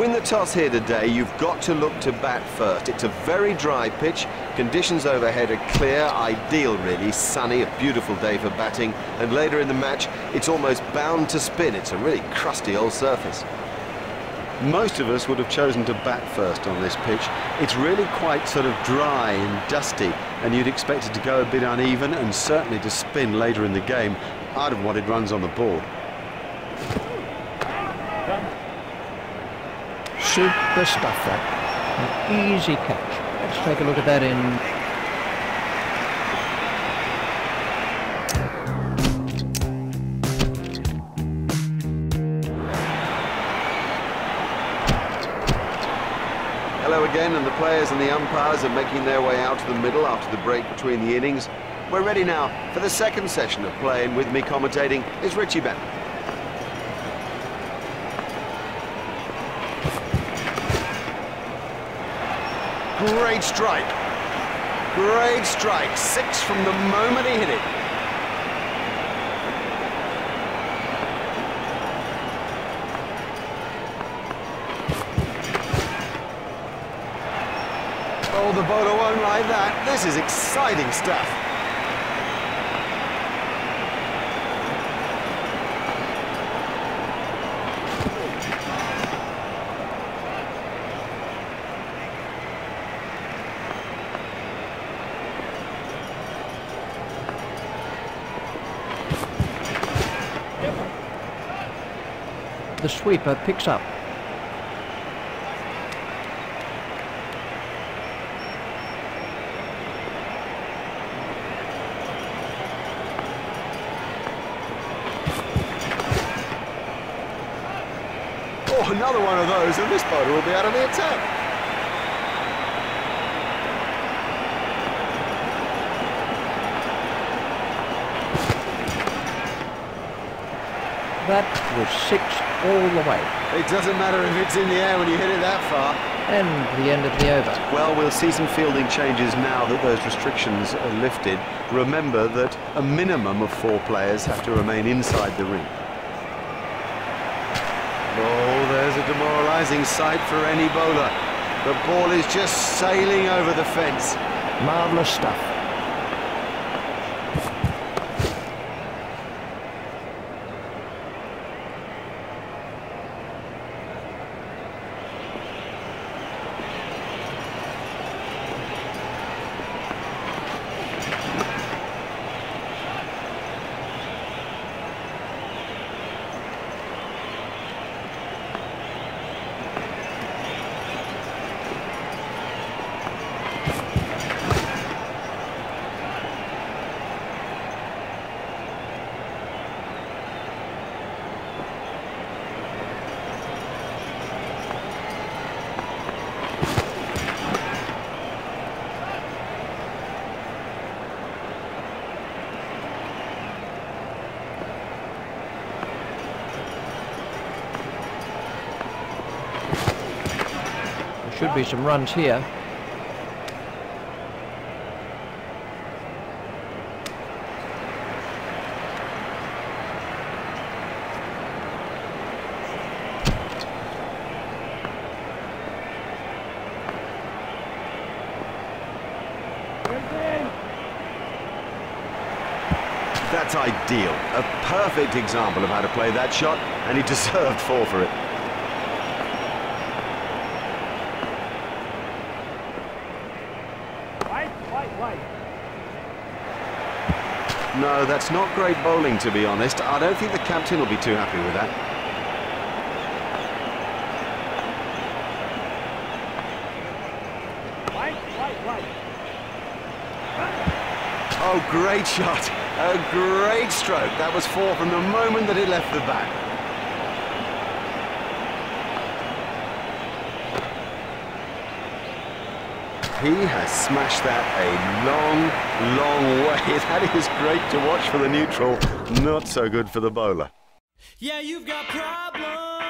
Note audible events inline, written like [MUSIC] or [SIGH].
win the toss here today, you've got to look to bat first. It's a very dry pitch. Conditions overhead are clear, ideal really, sunny, a beautiful day for batting. And later in the match, it's almost bound to spin. It's a really crusty old surface. Most of us would have chosen to bat first on this pitch. It's really quite sort of dry and dusty, and you'd expect it to go a bit uneven and certainly to spin later in the game. I'd have wanted runs on the board. Super stuff that. An easy catch. Let's take a look at that in Hello again, and the players and the umpires are making their way out to the middle after the break between the innings. We're ready now for the second session of play, and with me commentating is Richie Benaud. Great strike. Great strike. Six from the moment he hit it. Oh, the bowler won't like that. This is exciting stuff. The sweeper picks up. Oh, another one of those, and this boat will be out of the attack. That was six all the way. It doesn't matter if it's in the air when you hit it that far. And the end of the over. Well, we'll see some fielding changes now that those restrictions are lifted. Remember that a minimum of four players have to remain inside the ring. Oh, there's a demoralising sight for any bowler. The ball is just sailing over the fence. Marvellous stuff. Should be some runs here. That's ideal. A perfect example of how to play that shot, and he deserved four for it. No, that's not great bowling, to be honest. I don't think the captain will be too happy with that. Oh, great shot. A great stroke. That was four from the moment that it left the bat. He has smashed that a long, long way. [LAUGHS] That is great to watch for the neutral, not so good for the bowler. Yeah, you've got problems.